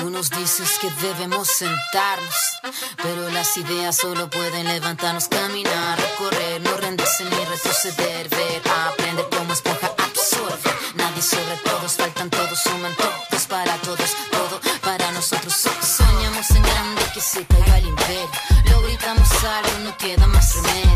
Tú nos dices que debemos sentarnos, pero las ideas solo pueden levantarnos, caminar, correr, no rendirse ni retroceder, ver, aprender como esponja absorbe. Nadie sobre todos, faltan todos, suman todos para todos, todo para nosotros. Soñamos en grande que se caiga el imperio, lo gritamos algo, no queda más remedio.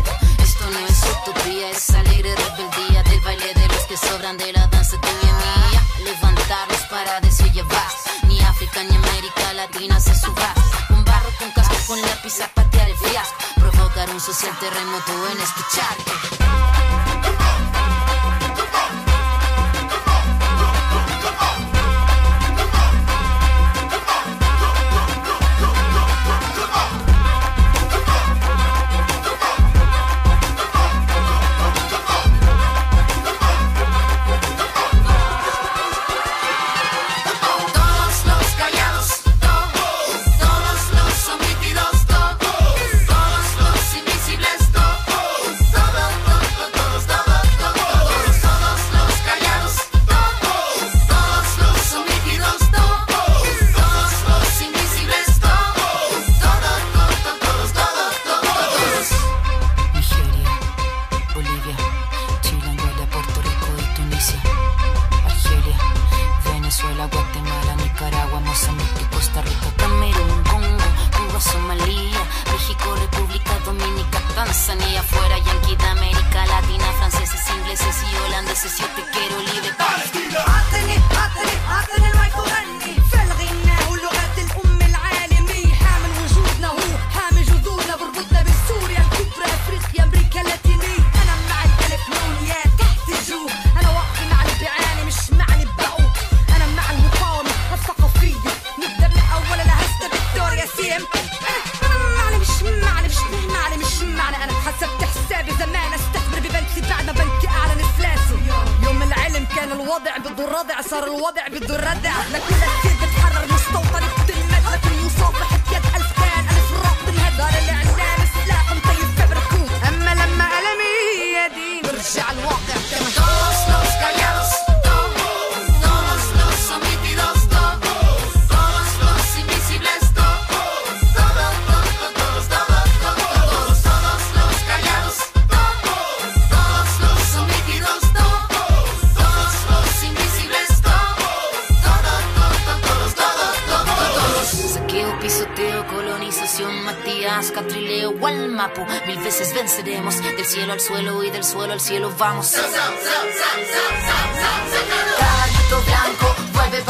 Latina se suba. Con barro, con casco, con lápiz a patear el fiasco. Provocar un social terremoto en este Chile, Angola, Puerto Rico y Tunisia. Argelia, Venezuela, Guatemala, Nicaragua, Mozambique, Costa Rica, Camerún, Congo, Cuba, Somalia, México, República Dominica, Tanzania, fuera Yankee de América Latina, franceses, ingleses y holandeses, yo te quiero libre. الردع صار الوضع بده الردع لكل Pisoteo, colonización, Matías, Catrileo, Gualmapu, mil veces venceremos, del cielo al suelo y del suelo al cielo vamos. Caballito blanco, vuelve